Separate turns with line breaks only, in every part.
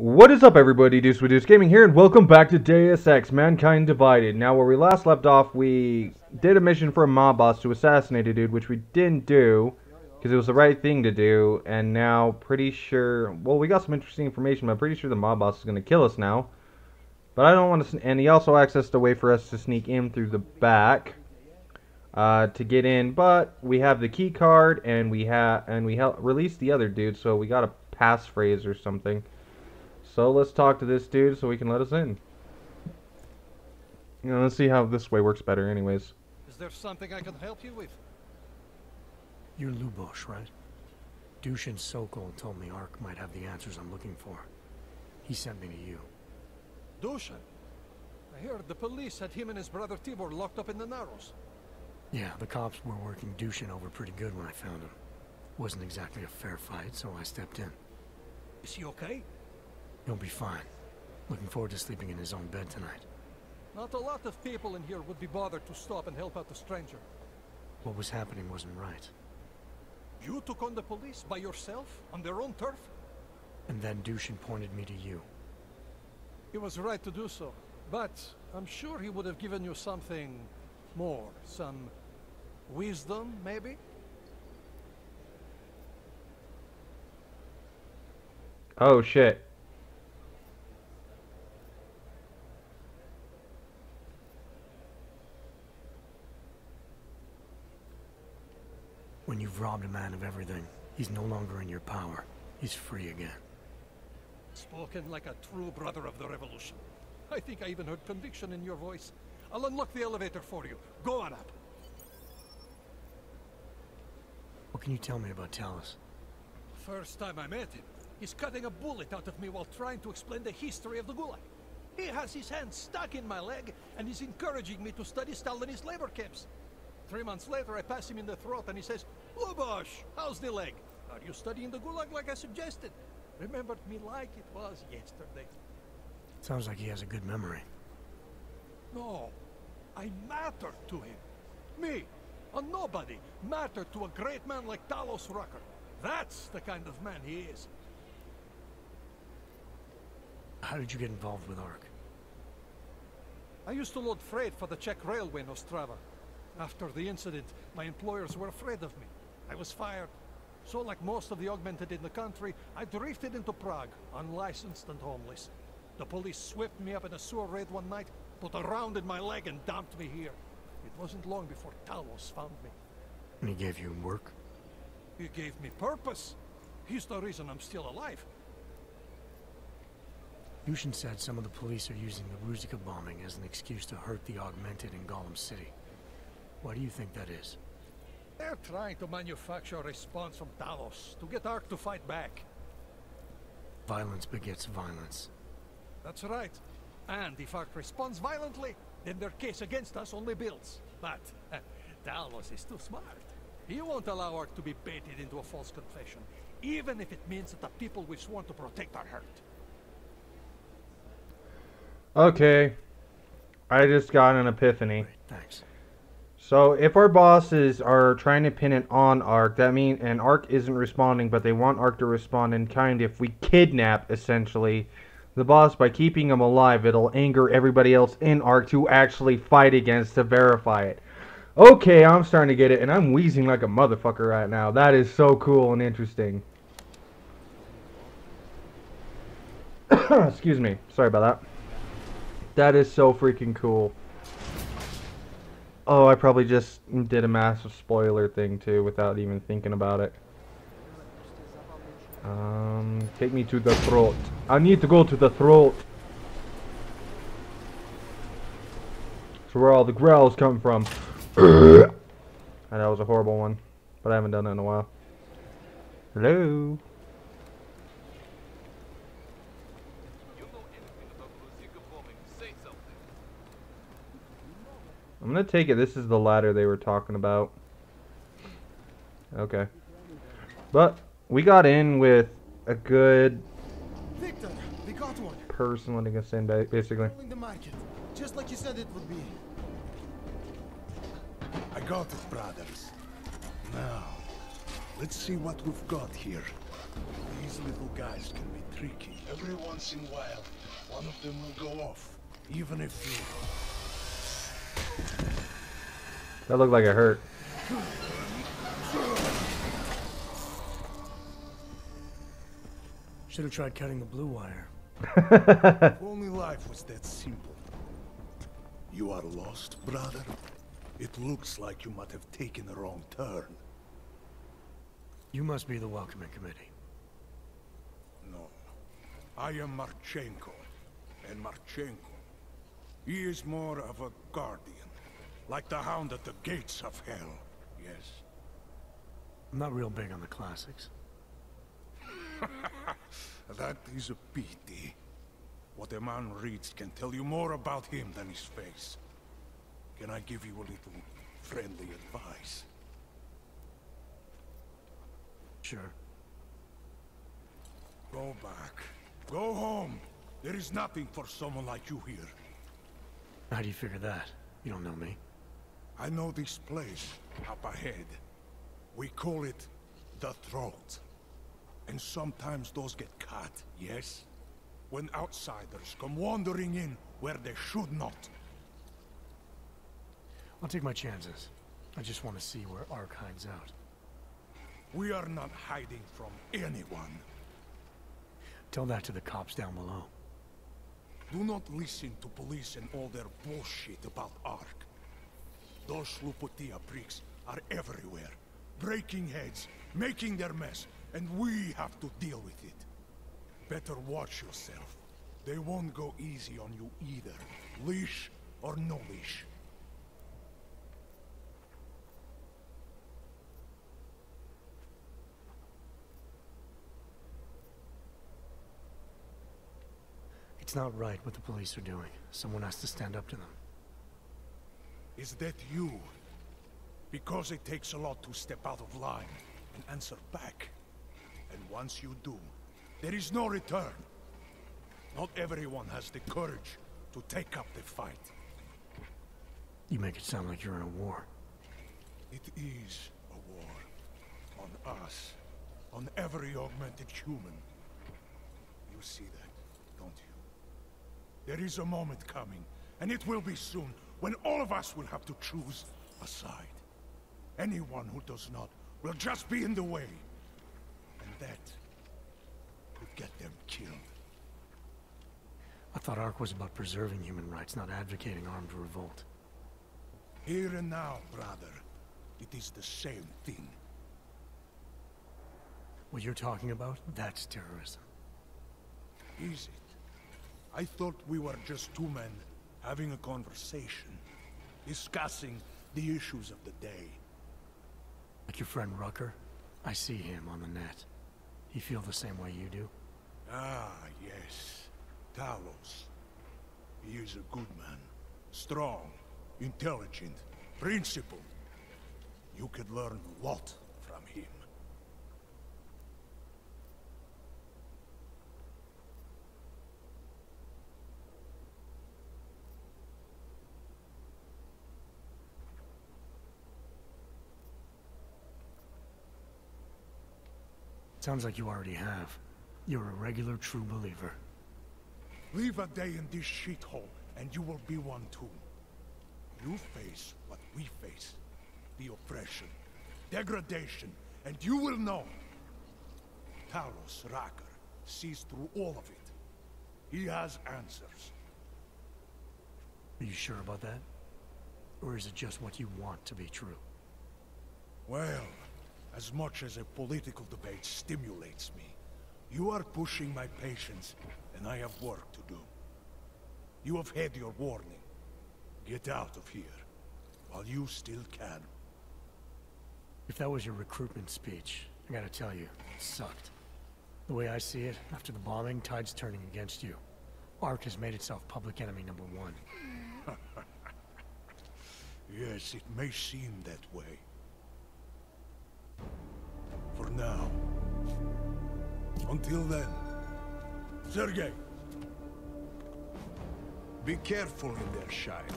What is up everybody, Deuce with Deuce Gaming here, and welcome back to Deus Ex, Mankind Divided. Now, where we last left off, we did a mission for a mob boss to assassinate a dude, which we didn't do, because it was the right thing to do, and now, pretty sure, well, we got some interesting information, but I'm pretty sure the mob boss is going to kill us now. But I don't want to, and he also accessed a way for us to sneak in through the back, uh, to get in, but we have the key card, and we have, and we released the other dude, so we got a passphrase or something. So let's talk to this dude so he can let us in. You know, let's see how this way works better anyways.
Is there something I can help you with?
You're Lubosh, right? Dusan Sokol told me Ark might have the answers I'm looking for. He sent me to you.
Dusan? I heard the police had him and his brother Tibor locked up in the Narrows.
Yeah, the cops were working Dusan over pretty good when I found him. Wasn't exactly a fair fight, so I stepped in.
Is he okay?
He'll be fine. Looking forward to sleeping in his own bed tonight.
Not a lot of people in here would be bothered to stop and help out a stranger.
What was happening wasn't right.
You took on the police by yourself, on their own turf?
And then Dusan pointed me to you.
He was right to do so. But I'm sure he would have given you something more. Some wisdom, maybe?
Oh shit.
When you've robbed a man of everything, he's no longer in your power. He's free again.
Spoken like a true brother of the revolution. I think I even heard conviction in your voice. I'll unlock the elevator for you. Go on up.
What can you tell me about Talos?
First time I met him, he's cutting a bullet out of me while trying to explain the history of the Gulag. He has his hand stuck in my leg, and he's encouraging me to study Stalinist labor camps. Three months later, I pass him in the throat, and he says, Lubosh, how's the leg? Are you studying the Gulag like I suggested? Remembered me like it was yesterday.
Sounds like he has a good memory.
No, I matter to him. Me, a nobody, matter to a great man like Talos Rucker. That's the kind of man he is.
How did you get involved with Ark?
I used to load freight for the Czech railway in Ostrava. After the incident, my employers were afraid of me. I was fired. So like most of the augmented in the country, I drifted into Prague, unlicensed and homeless. The police swept me up in a sewer raid one night, put a round in my leg and dumped me here. It wasn't long before Talos found me.
And he gave you work?
He gave me purpose. He's the reason I'm still alive.
Dusan said some of the police are using the Ruzicka bombing as an excuse to hurt the augmented in Golem City. Why do you think that is?
They're trying to manufacture a response from Talos to get Ark to fight back.
Violence begets violence.
That's right. And if Ark responds violently, then their case against us only builds. But Talos is too smart. He won't allow Ark to be baited into a false confession, even if it means that the people we sworn to protect are hurt.
Okay. I just got an epiphany.
Great, thanks.
So if our bosses are trying to pin it on Ark, that means and Ark isn't responding, but they want Ark to respond in kind. If we kidnap essentially the boss by keeping him alive, it'll anger everybody else in Ark to actually fight against to verify it. Okay, I'm starting to get it, and I'm wheezing like a motherfucker right now. That is so cool and interesting. Excuse me. Sorry about that. That is so freaking cool. Oh, I probably just did a massive spoiler thing too without even thinking about it. Um, take me to the throat. I need to go to the throat. That's where all the growls come from. and that was a horrible one, but I haven't done it in a while. Hello. I'm gonna take it this is the ladder they were talking about. Okay. But we got in with a good
Victor, we got one.
person letting us in basically.
The market, just like you said it would be.
I got it, brothers. Now, let's see what we've got here. These little guys can be tricky. Every once in a while, one of them will go off. Even if you...
That looked like it hurt.
Should have tried cutting the blue wire.
If only life was that simple. You are lost, brother? It looks like you might have taken a wrong turn.
You must be the welcoming committee.
No. I am Marchenko. And Marchenko, he is more of a guardian. Like the hound at the gates of hell. Yes.
I'm not real big on the classics.
That is a pity. What a man reads can tell you more about him than his face. Can I give you a little friendly advice?
Sure.
Go back. Go home. There is nothing for someone like you here.
How do you figure that? You don't know me.
I know this place up ahead. We call it the throat. And sometimes those get cut, yes? When outsiders come wandering in where they should not.
I'll take my chances. I just want to see where Ark hides out.
We are not hiding from anyone.
Tell that to the cops down below.
Do not listen to police and all their bullshit about Ark. Those Lupotia pricks are everywhere, breaking heads, making their mess, and we have to deal with it. Better watch yourself. They won't go easy on you either, leash or no leash.
It's not right what the police are doing. Someone has to stand up to them.
Is that you? Because it takes a lot to step out of line and answer back. And once you do, there is no return. Not everyone has the courage to take up the fight.
You make it sound like you're in a war.
It is a war. On us. On every augmented human. You see that, don't you? There is a moment coming, and it will be soon, when all of us will have to choose a side. Anyone who does not will just be in the way. And that could get them killed.
I thought Ark was about preserving human rights, not advocating armed revolt.
Here and now, brother, it is the same thing.
What you're talking about, that's terrorism.
Is it? I thought we were just two men having a conversation, discussing the issues of the day.
Like your friend Rucker? I see him on the net. He feel the same way you do?
Ah, yes. Talos. He is a good man. Strong, intelligent, principled. You could learn a lot from him.
Sounds like you already have. You're a regular true believer.
Live a day in this shithole, and you will be one too. You face what we face. The oppression, degradation, and you will know. Talos Rucker sees through all of it. He has answers.
Are you sure about that? Or is it just what you want to be true?
Well, as much as a political debate stimulates me, you are pushing my patience, and I have work to do. You have had your warning. Get out of here, while you still can.
If that was your recruitment speech, I gotta tell you, it sucked. The way I see it, after the bombing, tide's turning against you. Ark has made itself public enemy number one.
Yes, it may seem that way. For now. Until then. Sergei! Be careful in there, Shiny.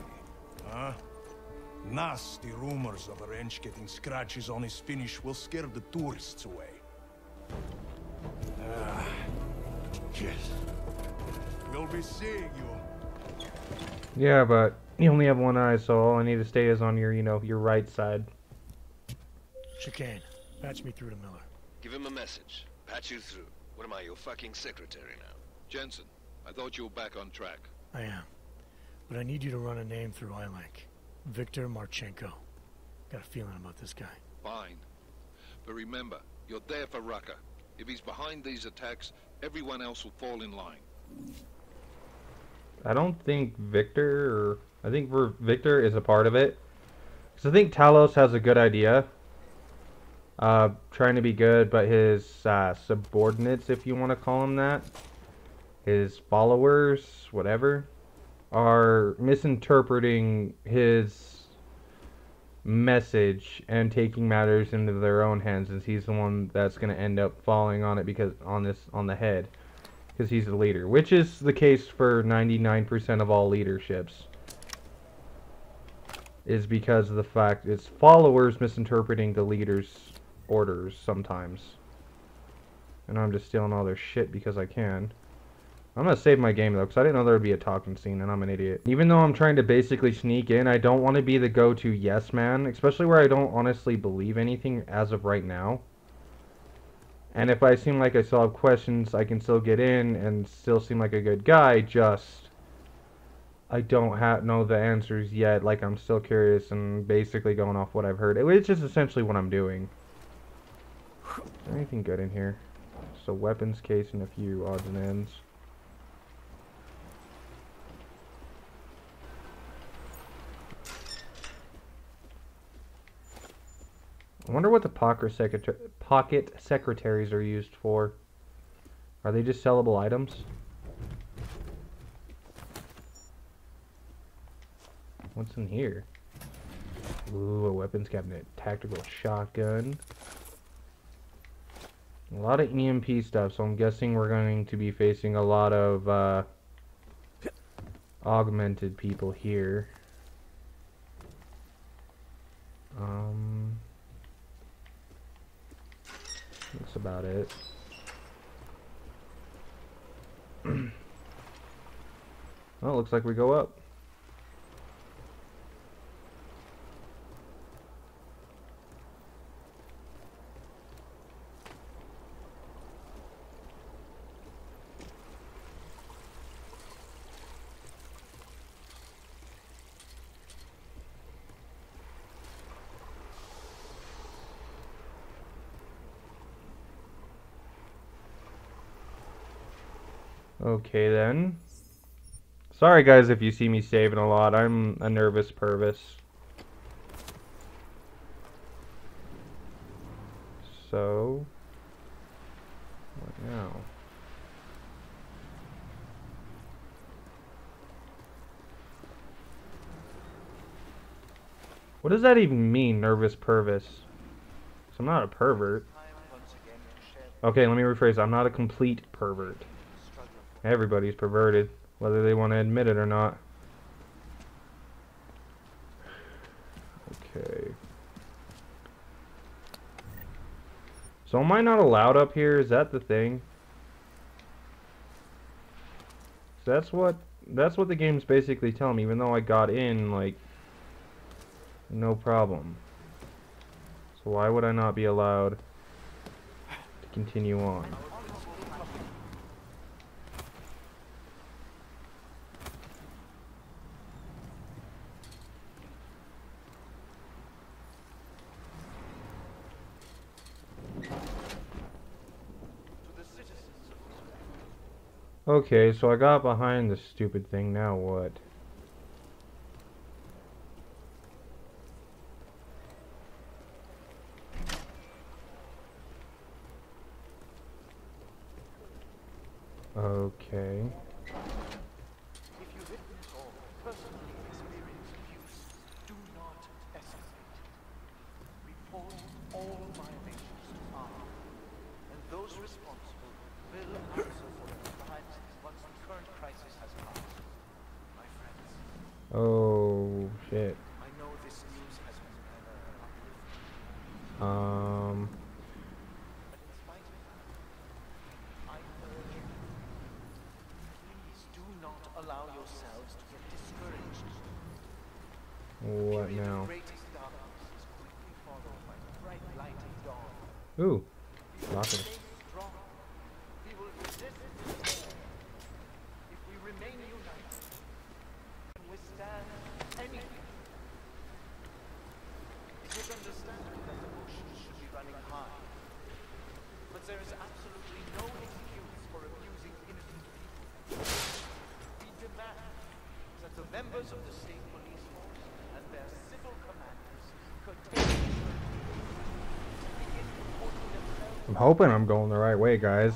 Huh? Nasty rumors of a wrench getting scratches on his finish will scare the tourists away. Ah, yes. We'll be seeing you.
Yeah, but you only have one eye, so all I need to stay is on your, you know, your right side.
Chikane, patch me through to Miller.
Give him a message. Patch you through. What am I, your fucking secretary now?
Jensen, I thought you were back on track.
I am. But I need you to run a name through iLink. Victor Marchenko. Got a feeling about this guy.
Fine. But remember, you're there for Rucker. If he's behind these attacks, everyone else will fall in line.
I don't think Victor, or I think Victor is a part of it. Because I think Talos has a good idea. Uh, trying to be good, but his uh, subordinates, if you want to call them that, his followers, whatever, are misinterpreting his message and taking matters into their own hands, and he's the one that's going to end up falling on it because on this on the head because he's the leader, which is the case for 99% of all leaderships. Is because of the fact it's followers misinterpreting the leader's orders sometimes. And I'm just stealing all their shit because I can. I'm gonna save my game though, because I didn't know there would be a talking scene, and I'm an idiot. Even though I'm trying to basically sneak in, I don't want to be the go-to yes man, especially where I don't honestly believe anything as of right now. And if I seem like I still have questions, I can still get in and still seem like a good guy, just I don't have know the answers yet, like I'm still curious and basically going off what I've heard. It's just essentially what I'm doing. Anything good in here? Just a weapons case and a few odds and ends. I wonder what the pocket, secretar pocket secretaries are used for. Are they just sellable items? What's in here? Ooh, a weapons cabinet. Tactical shotgun. A lot of EMP stuff, so I'm guessing we're going to be facing a lot of uh, augmented people here. Um, that's about it. well, it looks like we go up. Okay then. Sorry guys if you see me saving a lot. I'm a nervous pervis. So what now? What does that even mean, nervous pervis? 'Cause I'm not a pervert. Okay, let me rephrase. I'm not a complete pervert. Everybody's perverted, whether they want to admit it or not. Okay. So am I not allowed up here? Is that the thing? So that's what that's what the game's basically telling me, even though I got in, like, no problem. So why would I not be allowed to continue on? Okay, so I got behind the stupid thing, now what? Okay.
If you witness or personally experience abuse, do not hesitate. Report all violations to Ark, and those responsible will answer for their crimes once the current crisis has passed. My friends,
Oh, shit.
I know this news has been rather uplifting,
Um,
but in spite of that,
not allow yourselves to get discouraged.
What
Even
now?
The greatest darkness is quickly followed by bright light and dawn.
Ooh. Rocket.
stay strong. We will resist despair. If we remain united, we can withstand anything. It is understandable that the emotions should be running high. But there is absolutely no excuse for abusing innocent people. We demand that the members of the state police force and their civil commanders continue to begin reporting themselves
I'm hoping I'm going the right way, guys.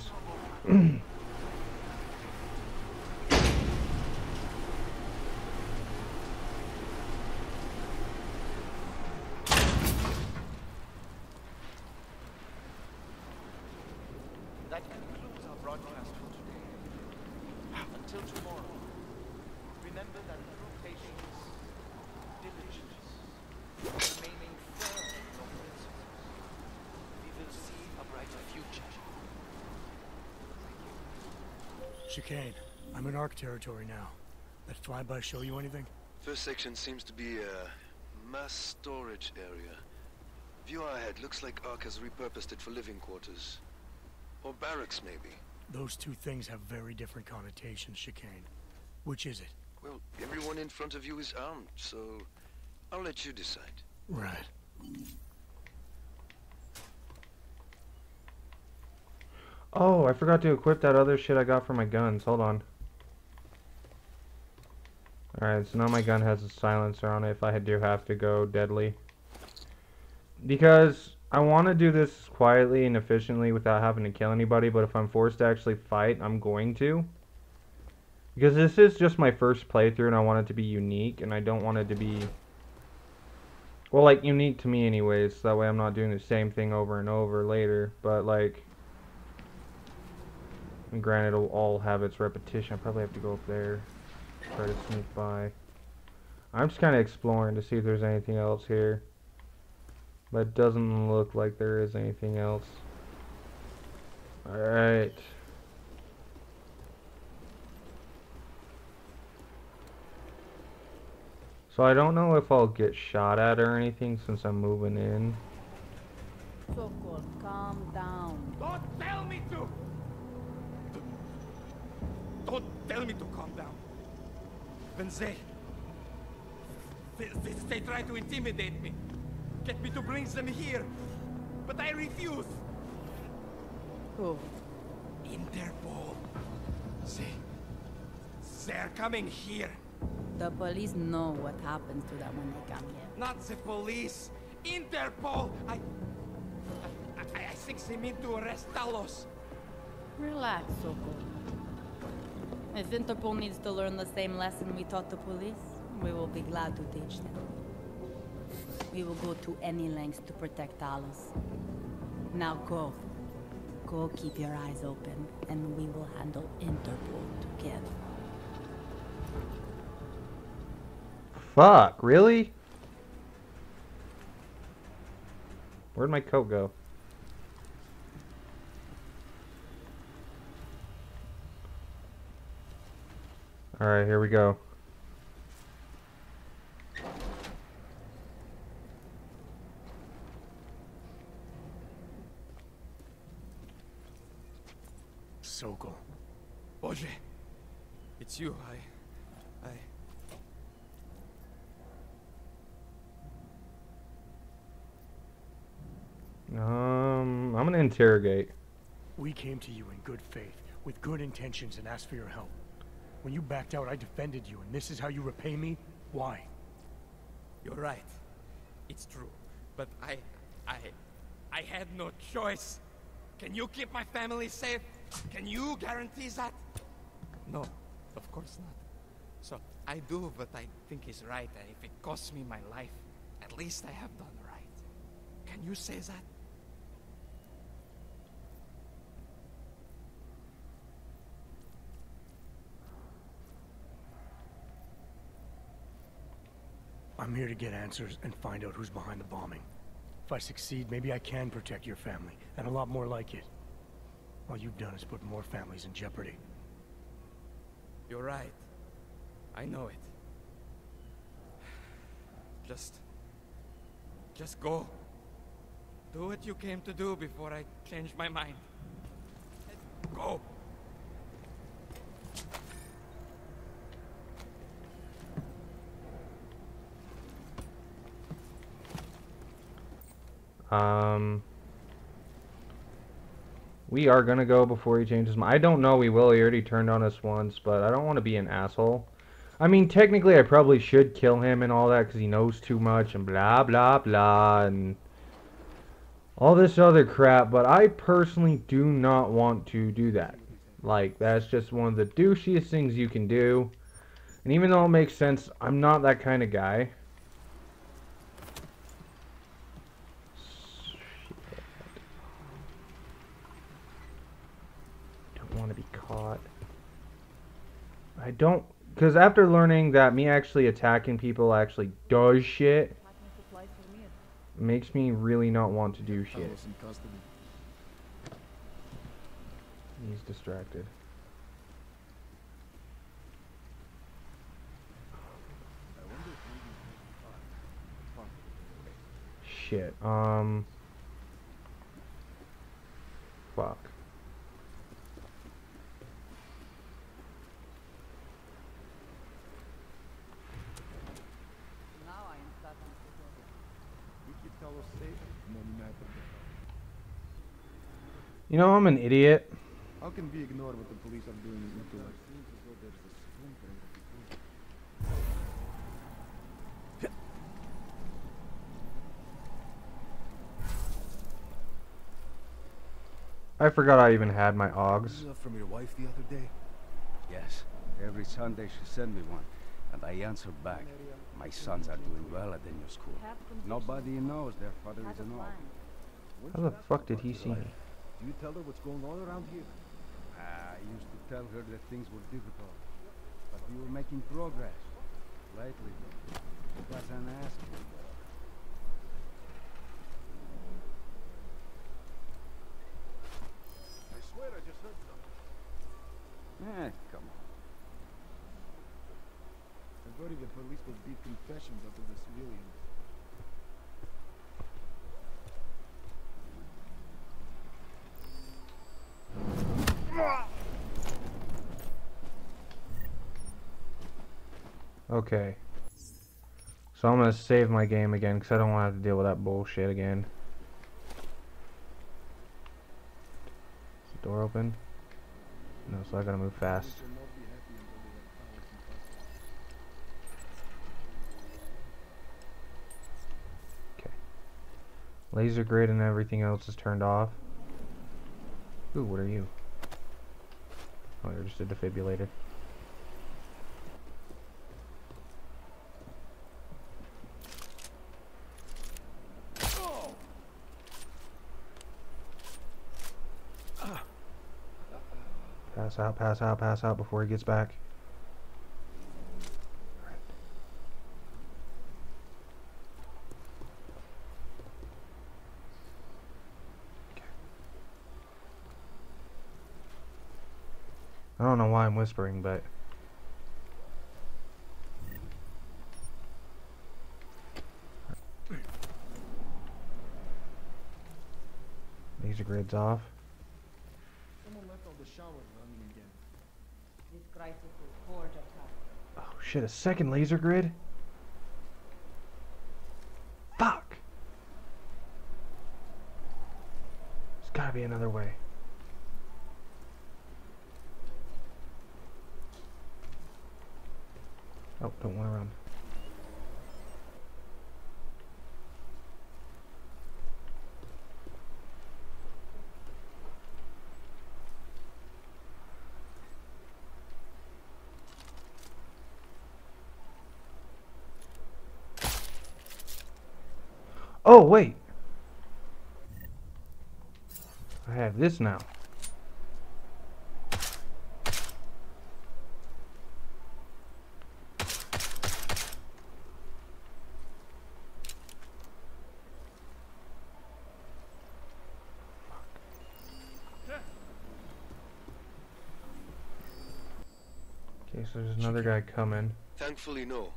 That concludes our broadcast for today. Until tomorrow, remember that through patience, diligence, remaining firm in your principles, we will see a brighter future.
Chikane, I'm in Ark territory now. That flyby show you anything?
First section seems to be a mass storage area. View ahead looks like Ark has repurposed it for living quarters. Or barracks, maybe.
Those two things have very different connotations, Chikane. Which is it?
Well, everyone in front of you is armed, so I'll let you decide.
Right.
Oh, I forgot to equip that other shit I got for my guns. Hold on. Alright, so now my gun has a silencer on it if I do have to go deadly. Because I want to do this quietly and efficiently without having to kill anybody, but if I'm forced to actually fight, I'm going to. Because this is just my first playthrough and I want it to be unique, and I don't want it to be... Well, like, unique to me anyways, so that way I'm not doing the same thing over and over later, but like... And granted, it'll all have its repetition. I probably have to go up there, try to sneak by. I'm just kind of exploring to see if there's anything else here. But it doesn't look like there is anything else. Alright. So I don't know if I'll get shot at or anything since I'm moving in.
Sokol, calm down.
Don't tell me to! Don't tell me to calm down. When they... They, they, they try to intimidate me. Get me to bring them here. But I refuse.
Who?
Interpol. They... They're coming here.
The police know what happens to them when they come here.
Not the police. Interpol! I... I, I think they mean to arrest Talos.
Relax, Sokol. If Interpol needs to learn the same lesson we taught the police, we will be glad to teach them. We will go to any lengths to protect Talos. Now go. Go keep your eyes open, and we will handle Interpol together.
Fuck, really? Where'd my coat go? Alright, here we go.
Sokol.
Boże, it's you. I... I...
Um, I'm gonna interrogate.
We came to you in good faith, with good intentions, and asked for your help. When you backed out, I defended you, and this is how you repay me? Why?
You're right. It's true. But I... I... I had no choice. Can you keep my family safe? Can you guarantee that? No, of course not. So, I do what I think is right, and if it costs me my life, at least I have done right. Can you say that?
I'm here to get answers and find out who's behind the bombing. If I succeed, maybe I can protect your family, and a lot more like it. All you've done is put more families in jeopardy.
You're right. I know it. Just. Just go. Do what you came to do before I change my mind. Go!
Um, we are gonna go before he changes. I don't know we will. He already turned on us once, but I don't want to be an asshole. I mean, technically, I probably should kill him and all that because he knows too much and blah blah blah and all this other crap. But I personally do not want to do that. Like, that's just one of the douchiest things you can do. And even though it makes sense, I'm not that kind of guy. Don't want to be caught. I don't, because after learning that me actually attacking people actually does shit, makes me really not want to do shit. He's distracted. Shit. Um. Fuck. You know, I'm an idiot.
How can we ignore what the police are doing in Utah?
I forgot I even had my Augs.
From your wife the other day?
Yes. Every Sunday she sent me one, and I answered back. My sons are doing well at the new school. Nobody knows their father is an aug.
How the fuck did he see me?
Do you tell her what's going on around here?
I used to tell her that things were difficult, but we were making progress. Lately, it was an asking.
I swear I just heard something.
Eh, come on.
I worry the police will beat confessions out of the civilians.
Okay. So I'm gonna save my game again because I don't want to have to deal with that bullshit again. Is the door open? No, so I gotta move fast. Okay. Laser grid and everything else is turned off. Ooh, what are you? Oh, you're just a defibrillator. Pass out, pass out, pass out before he gets back. I don't know why I'm whispering, but laser grids off.
Someone left all the showers running again.
This crisis is forge attack.
Oh shit, a second laser grid? Fuck! There's gotta be another way. Oh, don't want to run. Oh, wait. I have this now. Okay, so there's another guy coming.
Thankfully, no.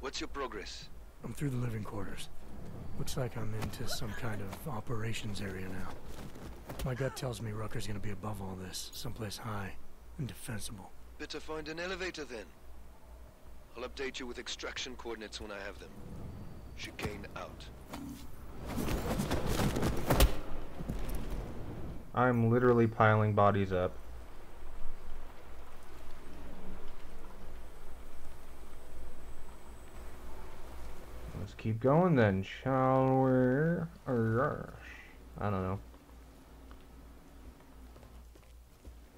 What's your progress?
I'm through the living quarters. Looks like I'm into some kind of operations area now. My gut tells me Rucker's gonna be above all this, someplace high and defensible.
Better find an elevator then. I'll update you with extraction coordinates when I have them. Chikane out.
I'm literally piling bodies up. Let's keep going then, shall we? I don't know.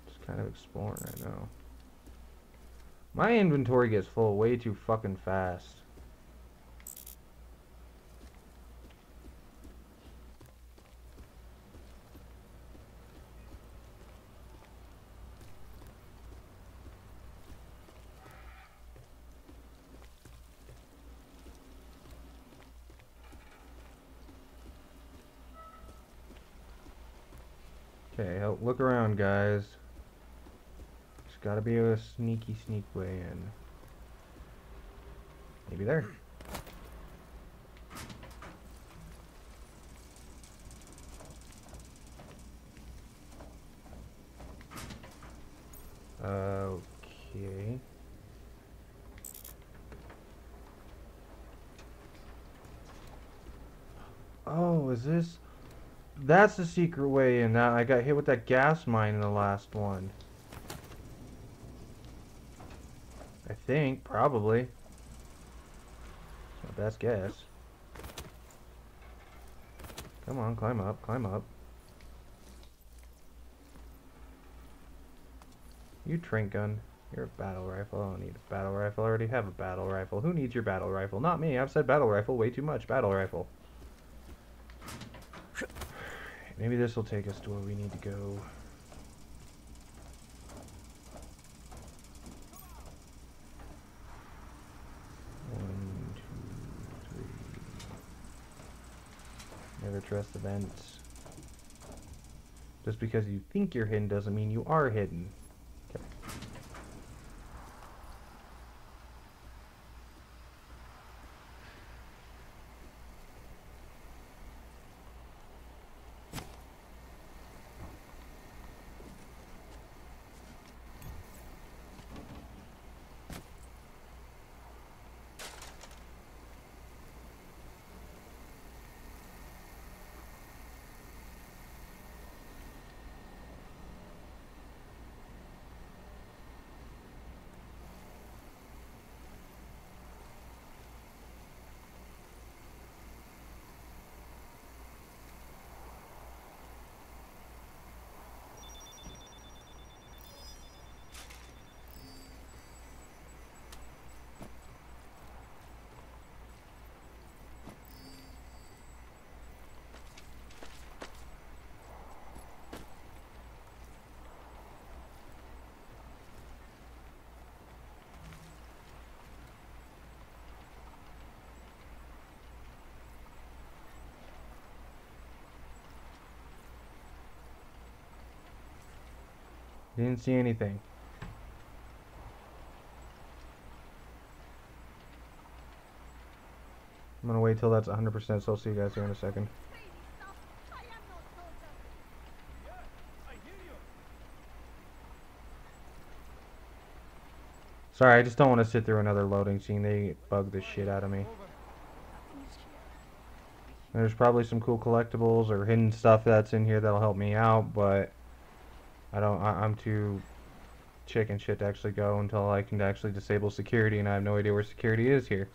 Just kind of exploring right now. My inventory gets full way too fucking fast. Okay, help look around, guys. There's gotta be a sneaky sneak way in. Maybe there. Okay. Oh, is this... That's the secret way in that I got hit with that gas mine in the last one. I think, probably. It's my best guess. Come on, climb up, climb up. You trank gun. You're a battle rifle. I don't need a battle rifle. I already have a battle rifle. Who needs your battle rifle? Not me. I've said battle rifle way too much. Battle rifle. Maybe this will take us to where we need to go. One, two, three. Never trust the vents. Just because you think you're hidden doesn't mean you are hidden. Didn't see anything. I'm gonna wait till that's 100% so I'll see you guys here in a second. Sorry, I just don't want to sit through another loading scene. They bug the shit out of me. There's probably some cool collectibles or hidden stuff that's in here that'll help me out, but I don't. I, I'm too chicken shit to actually go until I can actually disable security, and I have no idea where security is here.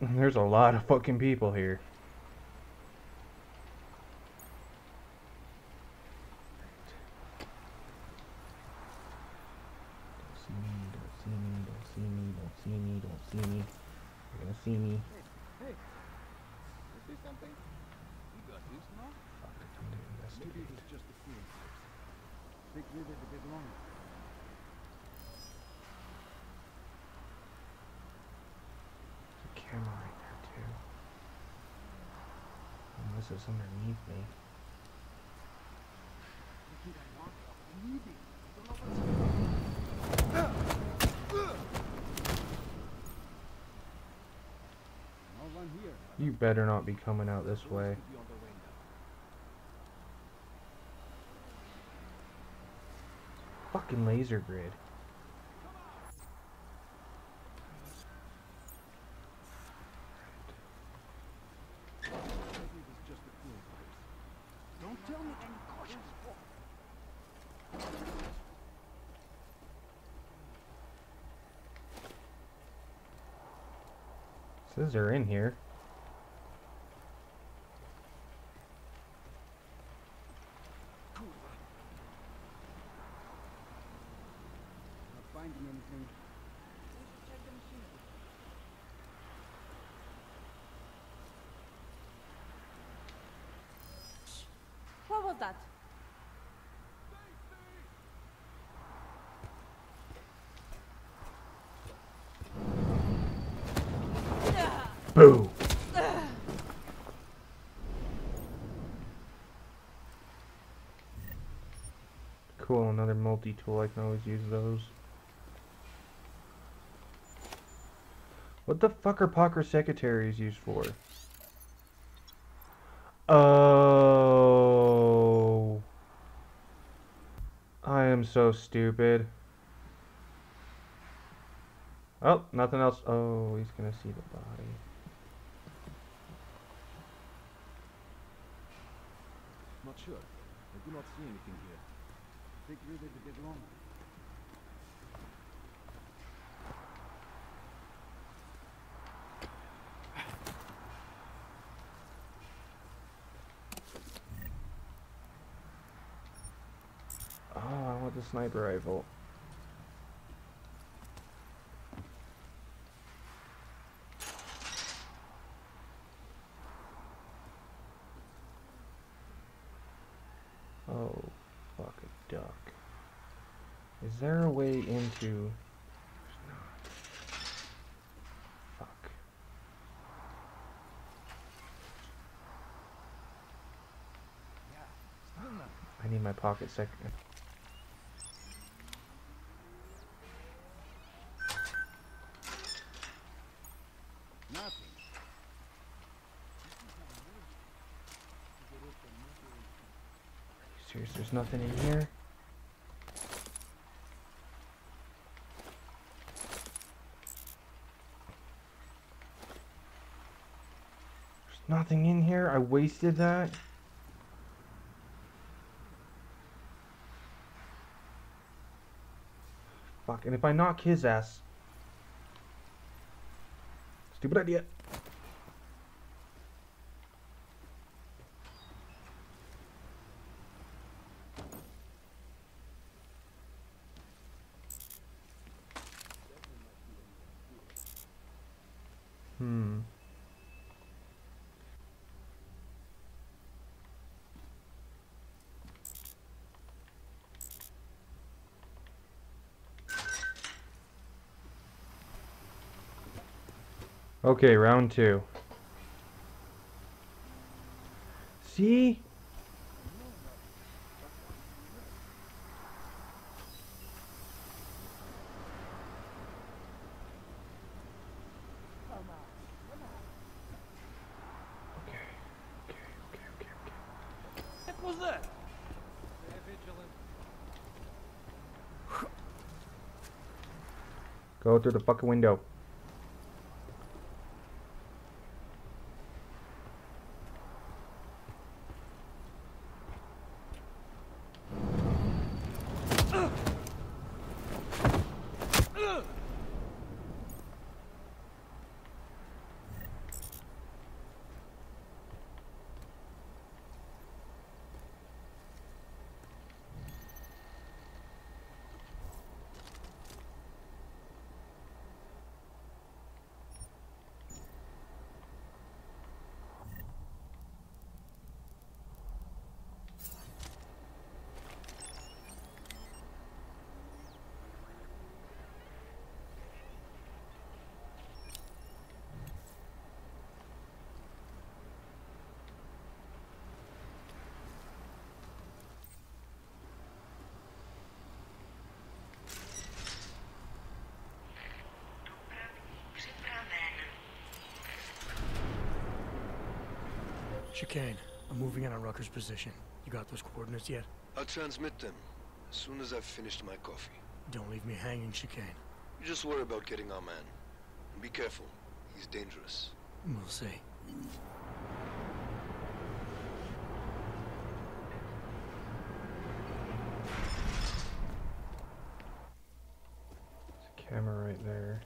There's a lot of fucking people here. Don't see me, don't see me, don't see me, don't see me, don't see me. You're gonna see me.
Hey, you see something? You got this now?
Fuck, time to
Maybe
investigate.
it was just a fool. Think leave it a bit longer.
There's a camera right there too. Unless it's underneath me.
You think I want to leave it? You don't know what's
You better not be coming out this way. Fucking laser grid. They're in here.
Not finding anything.
What was that?
Boo! Cool, another multi-tool, I can always use those. What the fuck are Pocket secretaries used for? Oh. I am so stupid. Oh, nothing else. Oh, he's gonna see the body.
Not sure. I do not see anything here. Take ready to get along.
Oh, I want the sniper rifle. Oh, fuck a duck. Is there a way into... Fuck. I need my pocket sec...
Nothing.
Serious, there's nothing in here? There's nothing in here? I wasted that? Fuck, and if I knock his ass... Stupid idea. Okay, round two. See? Go through the fucking window.
Chikane, I'm moving in on Rucker's position. You got those coordinates yet?
I'll transmit them as soon as I've finished my coffee.
Don't leave me hanging, Chikane.
You just worry about getting our man. And be careful. He's dangerous.
We'll see.
Camera right there.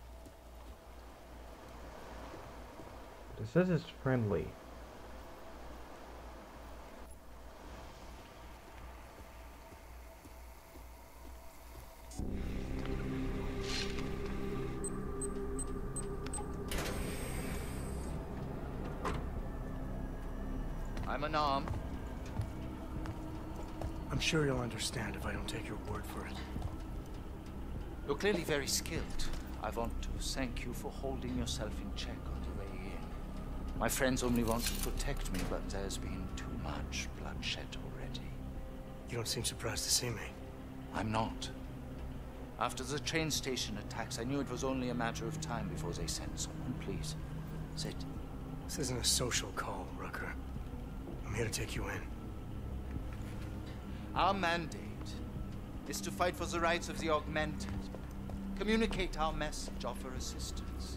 It says it's friendly.
Understand if I don't take your word for it.
You're clearly very skilled. I want to thank you for holding yourself in check on the way in. My friends only want to protect me, but there's been too much bloodshed already.
You don't seem surprised to see me.
I'm not. After the train station attacks, I knew it was only a matter of time before they sent someone. Please, sit.
This isn't a social call, Rucker. I'm here to take you in.
Our mandate is to fight for the rights of the augmented. Communicate our message, offer assistance.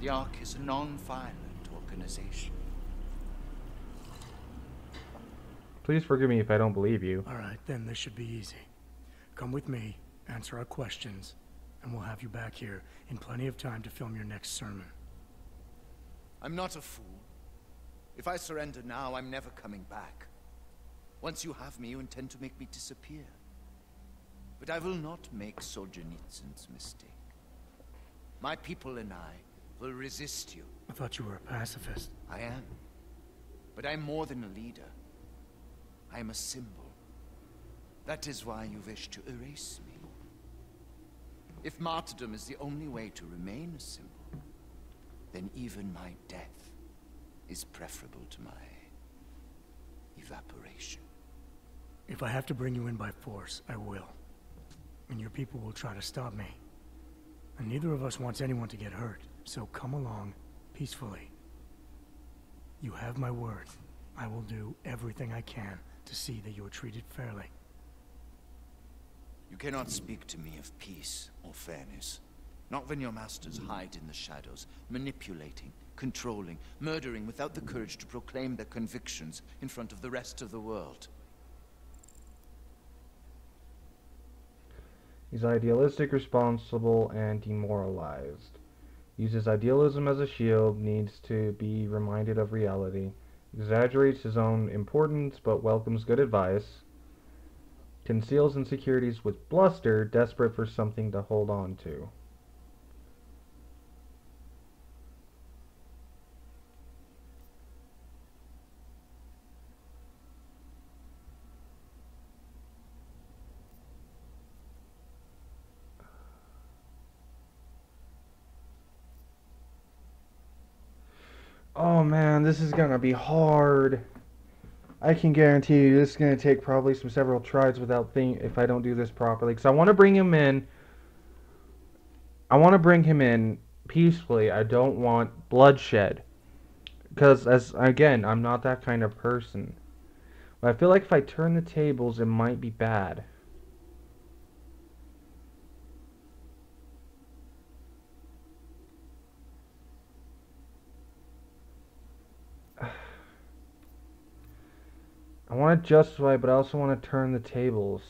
The Ark is a non-violent organization.
Please forgive me if I don't believe you.
All right, then this should be easy. Come with me, answer our questions, and we'll have you back here in plenty of time to film your next sermon.
I'm not a fool. If I surrender now, I'm never coming back. Once you have me, you intend to make me disappear. But I will not make Solzhenitsyn's mistake. My people and I will resist you.
I thought you were a pacifist.
I am. But I'm more than a leader. I am a symbol. That is why you wish to erase me. If martyrdom is the only way to remain a symbol, then even my death is preferable to my evaporation.
If I have to bring you in by force, I will. And your people will try to stop me. And neither of us wants anyone to get hurt, so come along peacefully. You have my word. I will do everything I can to see that you are treated fairly.
You cannot speak to me of peace or fairness. Not when your masters hide in the shadows, manipulating, controlling, murdering without the courage to proclaim their convictions in front of the rest of the world.
He's idealistic, responsible, and demoralized. Uses idealism as a shield, needs to be reminded of reality. Exaggerates his own importance, but welcomes good advice. Conceals insecurities with bluster, desperate for something to hold on to. Oh man, this is gonna be hard. I can guarantee you this is gonna take probably some several tries without think if I don't do this properly. Because I want to bring him in. I want to bring him in peacefully. I don't want bloodshed. Because as again, I'm not that kind of person. But I feel like if I turn the tables, it might be bad. Want to justify, but I also want to turn the tables.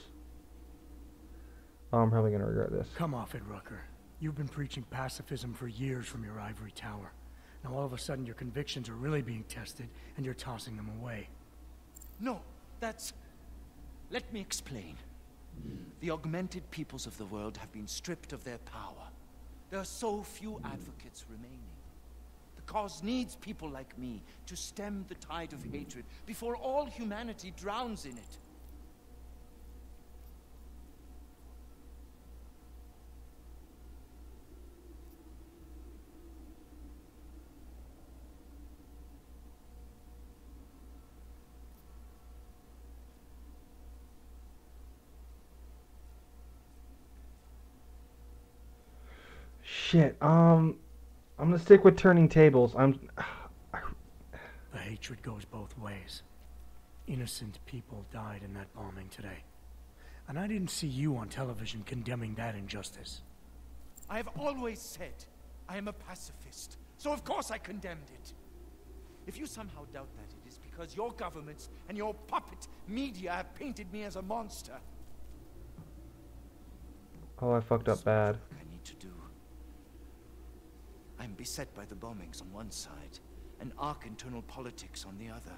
Oh, I'm probably going to regret this.
Come off it, Rucker. You've been preaching pacifism for years from your ivory tower. Now all of a sudden your convictions are really being tested, and you're tossing them away.
No, that's... Let me explain. The augmented peoples of the world have been stripped of their power. There are so few advocates remaining. Cause needs people like me to stem the tide of hatred before all humanity drowns in it.
Shit. Um, I'm gonna stick with turning tables. I'm.
The hatred goes both ways. Innocent people died in that bombing today. And I didn't see you on television condemning that injustice.
I have always said I am a pacifist, so of course I condemned it. If you somehow doubt that, it is because your governments and your puppet media have painted me as a monster.
Oh, I fucked up bad.
I need to do. I'm beset by the bombings on one side, and ARC internal politics on the other.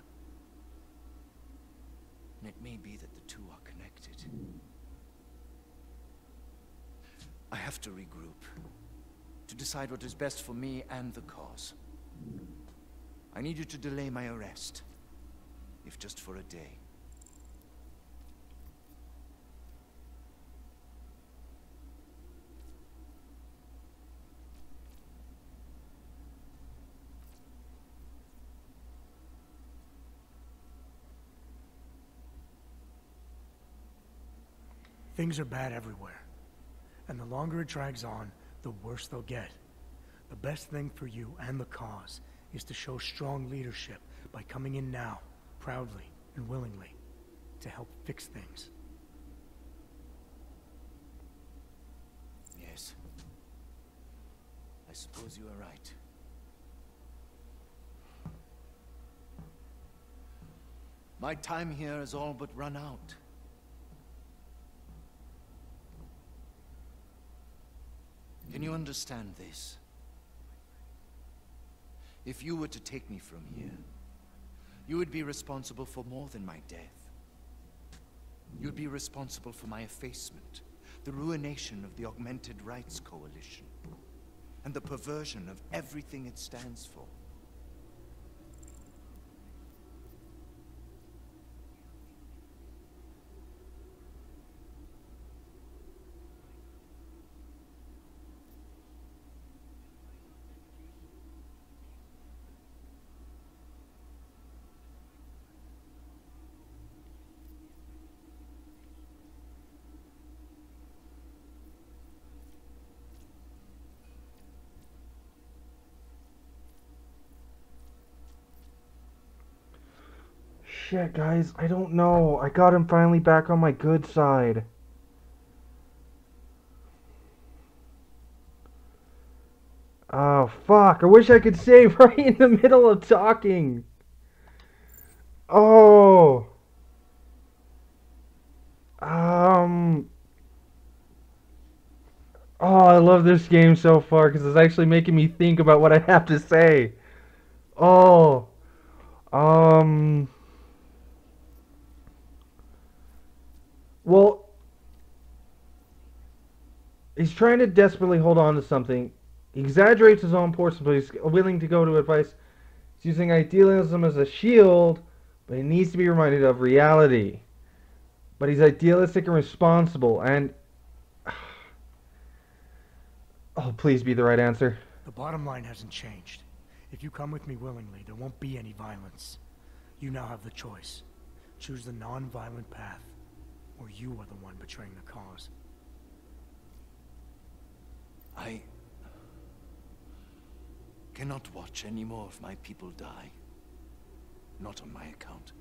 And it may be that the two are connected. I have to regroup, to decide what is best for me and the cause. I need you to delay my arrest, if just for a day.
Things are bad everywhere. And the longer it drags on, the worse they'll get. The best thing for you and the cause is to show strong leadership by coming in now, proudly and willingly, to help fix things.
Yes. I suppose you are right. My time here has all but run out. Can you understand this? If you were to take me from here, you would be responsible for more than my death. You'd be responsible for my effacement, the ruination of the Augmented Rights Coalition, and the perversion of everything it stands for.
Shit, guys, I don't know. I got him finally back on my good side. Oh, fuck. I wish I could save right in the middle of talking. Oh. Um. Oh, I love this game so far because it's actually making me think about what I have to say. Oh. Um. Well, he's trying to desperately hold on to something. He exaggerates his own importance, but he's willing to go to advice. He's using idealism as a shield, but he needs to be reminded of reality. But he's idealistic and responsible, and. Oh, please be the right answer.
The bottom line hasn't changed. If you come with me willingly, there won't be any violence. You now have the choice. Choose the non-violent path, or you are the one betraying the cause.
I cannot watch any more of my people die. Not on my account.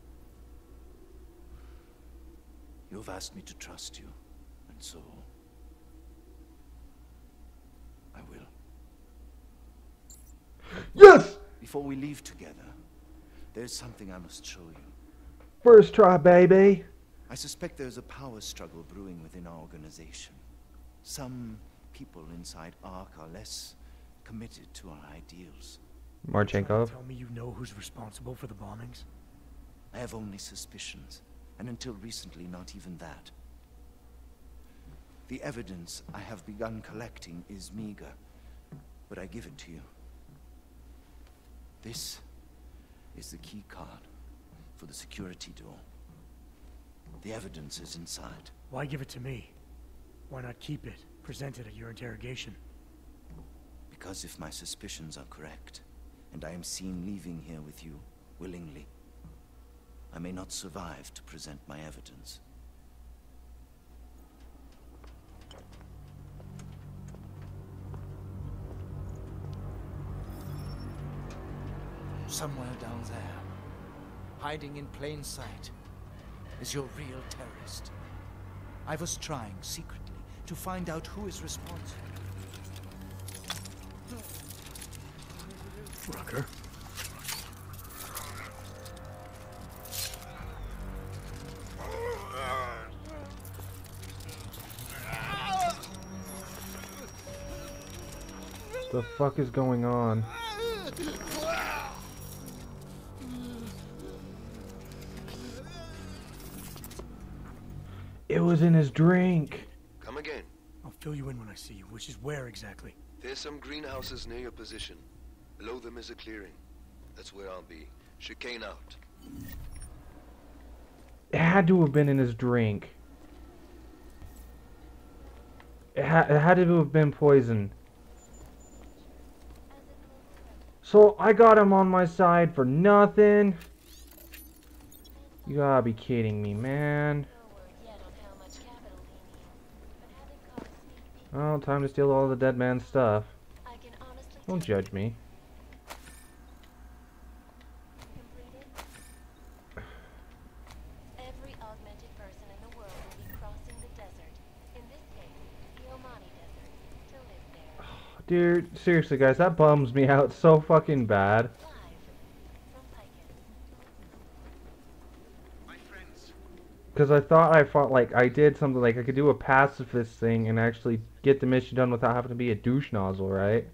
You have asked me to trust you, and so I will.
Yes!
Before we leave together, there's something I must show you.
First try, baby.
I suspect there's a power struggle brewing within our organization. Some people inside ARC are less committed to our ideals.
Marchenko.
Tell me you know who's responsible for the bombings?
I have only suspicions, and until recently not even that. The evidence I have begun collecting is meager, but I give it to you. This is the key card for the security door. The evidence is inside.
Why give it to me? Why not keep it, present it at your interrogation?
Because if my suspicions are correct, and I am seen leaving here with you willingly, I may not survive to present my evidence. Somewhere down there, hiding in plain sight, is your real terrorist. I was trying secretly to find out who is responsible.
Rucker.
The fuck is going on? It was in his drink.
Come again.
I'll fill you in when I see you, which is where exactly?
There's some greenhouses near your position. Below them is a clearing. That's where I'll be. Chikane out.
It had to have been in his drink. It, ha it had to have been poison. So I got him on my side for nothing. You gotta be kidding me, man. Oh, time to steal all the dead man's stuff. Don't judge me.
Every augmented person in the world will be crossing the desert. In this case, the Omani Desert, to live there.
Dude, seriously guys, that bums me out so fucking bad. Because I thought I fought, like, I did something, like, I could do a pacifist thing and actually get the mission done without having to be a douche nozzle, right?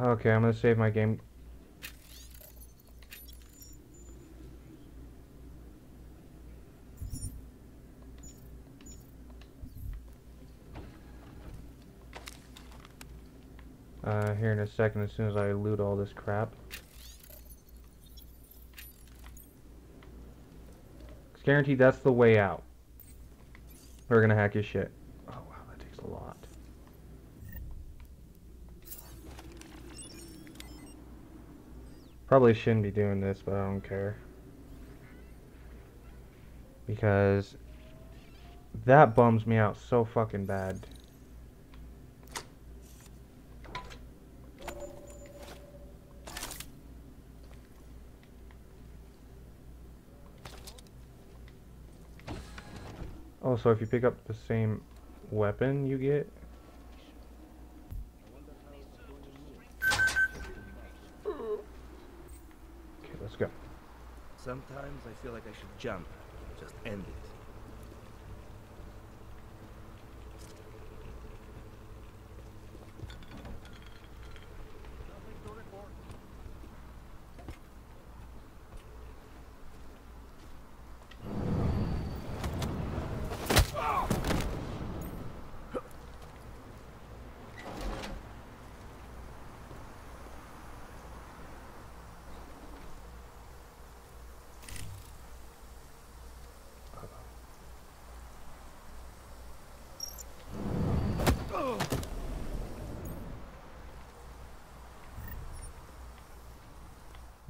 Okay, I'm gonna save my game. Uh, here in a second as soon as I loot all this crap. It's guaranteed that's the way out. We're gonna hack his shit. Oh wow, that takes a lot. Probably shouldn't be doing this, but I don't care. Because that bums me out so fucking bad. Oh, so if you pick up the same weapon you get? Okay, let's go.
Sometimes I feel like I should jump. Just end it.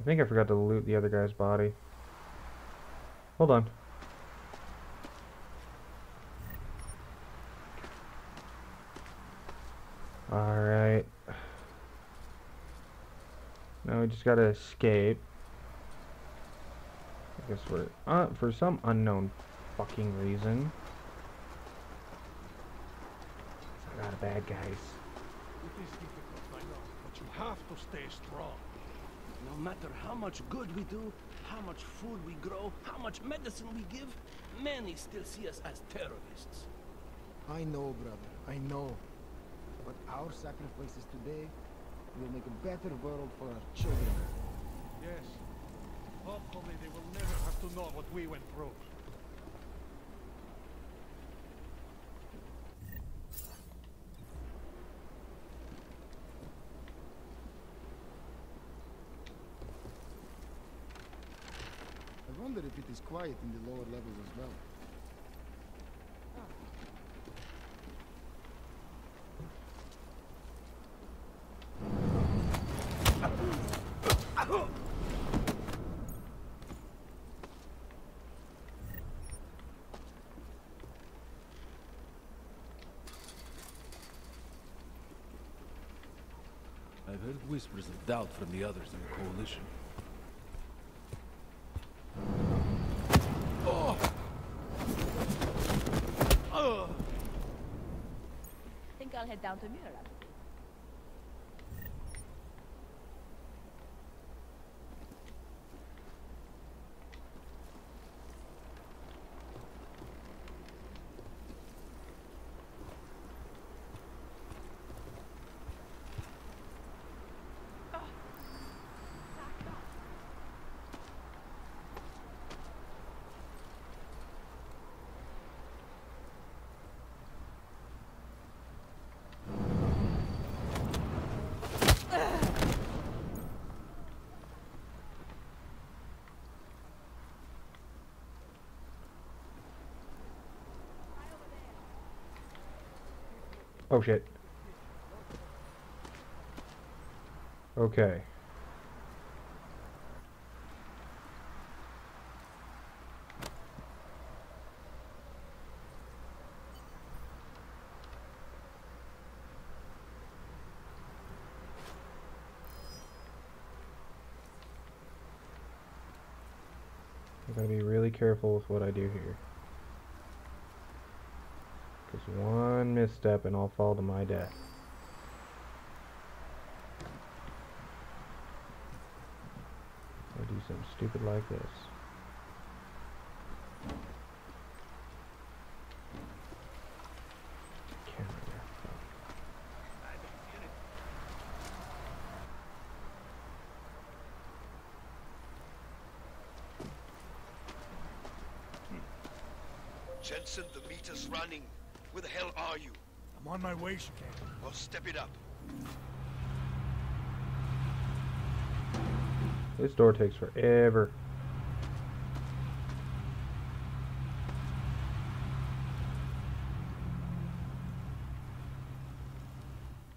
I think I forgot to loot the other guy's body. Hold on. Alright. Now we just gotta escape. I guess we're... Uh, for some unknown fucking reason. I got a bad guys.
It is difficult, but you have to stay strong.
No matter how much good we do, how much food we grow, how much medicine we give, many still see us as terrorists.
I know, brother. I know. But our sacrifices today will make a better world for our children.
Yes. Hopefully they will never have to know what we went through.
wonder if it is quiet in the lower levels as well.
I've heard whispers of doubt from the others in the Coalition.
Head down to Mira.
Oh shit. Okay. I gotta be really careful with what I do here. Because one misstep and I'll fall to my death. I'll do something stupid like this.
Jensen, the meter's running. Where the hell are you?
I'm on my way, Chikane.
Well, step it up.
This door takes forever.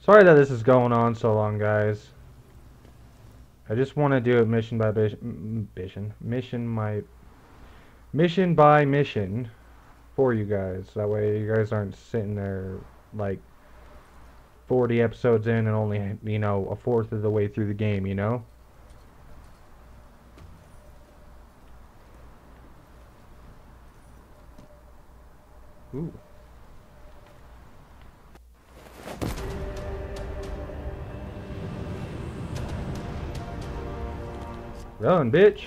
Sorry that this is going on so long, guys. I just want to do it mission by mission, mission, mission my, mission by mission, for you guys. That way, you guys aren't sitting there like 40 episodes in and only you know a fourth of the way through the game. You know. Ooh. Run, bitch.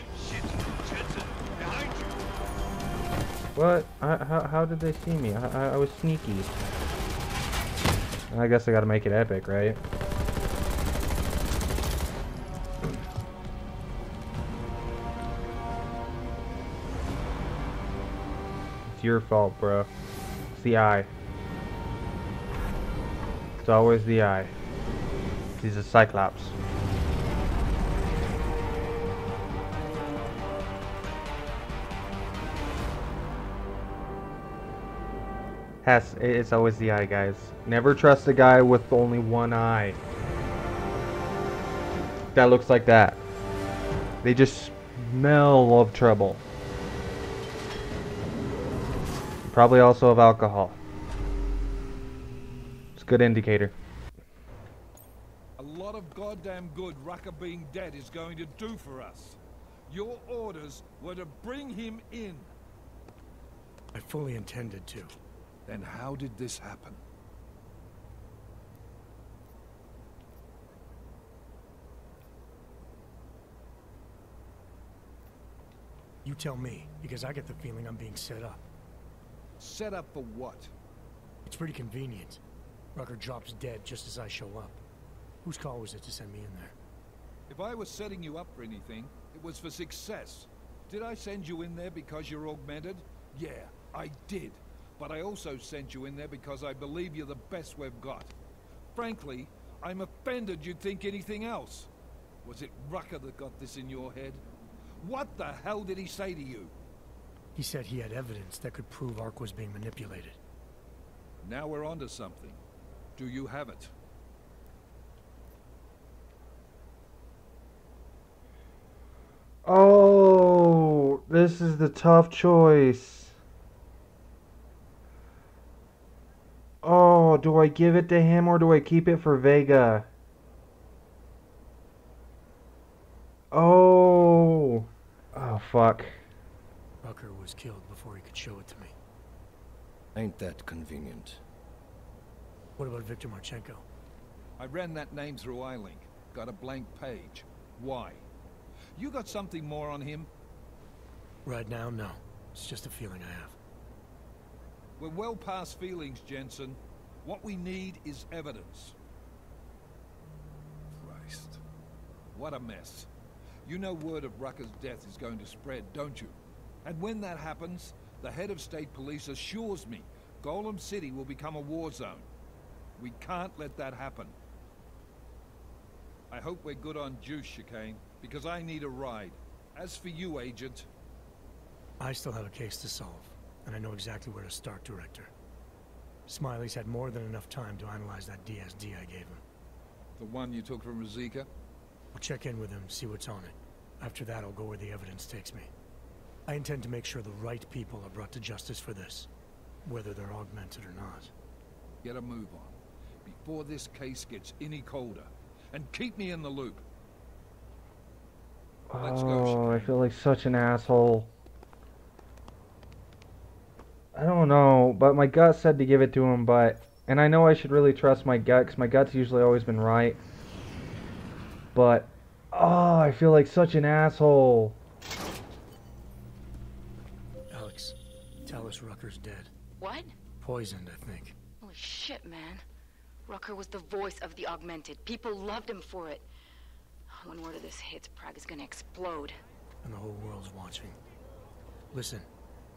What? I, how, how did they see me? I, I, I was sneaky. I guess I gotta make it epic, right? It's your fault, bro. It's the eye. It's always the eye. He's a Cyclops. Has it's always the eye, guys. Never trust a guy with only one eye. That looks like that. They just smell of trouble. Probably also of alcohol. It's a good indicator.
A lot of goddamn good Rucker being dead is going to do for us. Your orders were to bring him in.
I fully intended to.
Then how did this happen?
You tell me, because I get the feeling I'm being set up.
Set up for what?
It's pretty convenient. Rucker drops dead just as I show up. Whose call was it to send me in there?
If I was setting you up for anything, it was for success. Did I send you in there because you're augmented? Yeah, I did. But I also sent you in there because I believe you're the best we've got. Frankly, I'm offended you'd think anything else. Was it Rucker that got this in your head? What the hell did he say to you?
He said he had evidence that could prove Ark was being manipulated.
Now we're onto something. Do you have it?
Oh, this is the tough choice. Do I give it to him or do I keep it for Vega? Oh. Oh, fuck.
Rucker was killed before he could show it to me.
Ain't that convenient.
What about Victor Marchenko?
I ran that name through iLink. Got a blank page. Why? You got something more on him?
Right now, no. It's just a feeling I have.
We're well past feelings, Jensen. What we need is evidence. Christ. What a mess. You know word of Rucker's death is going to spread, don't you? And when that happens, the head of state police assures me Golem City will become a war zone. We can't let that happen. I hope we're good on juice, Chikane, because I need a ride. As for you, Agent...
I still have a case to solve, and I know exactly where to start, Director. Smiley's had more than enough time to analyze that DSD I gave him.
The one you took from Ruzicka?
I'll check in with him, see what's on it. After that, I'll go where the evidence takes me. I intend to make sure the right people are brought to justice for this, whether they're augmented or not.
Get a move on, before this case gets any colder. And keep me in the loop.
Let's oh, go, I feel like such an asshole. I don't know, but my gut said to give it to him, but... And I know I should really trust my gut, because my gut's usually always been right. But... Oh, I feel like such an asshole.
Alex, Talos Rucker's dead.
What?
Poisoned, I think.
Holy shit, man. Rucker was the voice of the Augmented. People loved him for it. When word of this hits, Prague is gonna explode.
And the whole world's watching. Listen,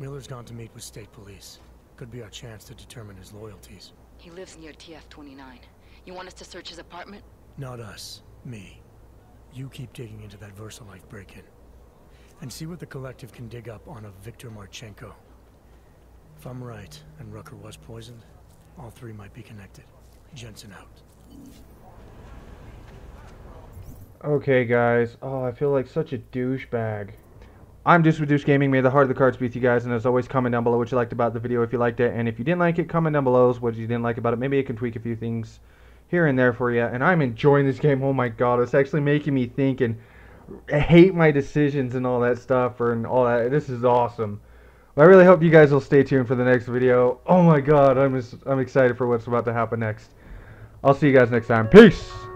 Miller's gone to meet with state police. Could be our chance to determine his loyalties.
He lives near TF-29. You want us to search his apartment?
Not us. Me. You keep digging into that VersaLife break-in. And see what the Collective can dig up on a Victor Marchenko. If I'm right, and Rucker was poisoned, all three might be connected. Jensen out.
Okay, guys. Oh, I feel like such a douchebag. I'm Deuce Deuce Gaming. May the heart of the cards be with you guys. And as always, comment down below what you liked about the video if you liked it. And if you didn't like it, comment down below what you didn't like about it. Maybe I can tweak a few things here and there for you. And I'm enjoying this game. Oh my god, it's actually making me think and hate my decisions and all that stuff and all that. This is awesome. I really hope you guys will stay tuned for the next video. Oh my god, I'm just, I'm excited for what's about to happen next. I'll see you guys next time. Peace!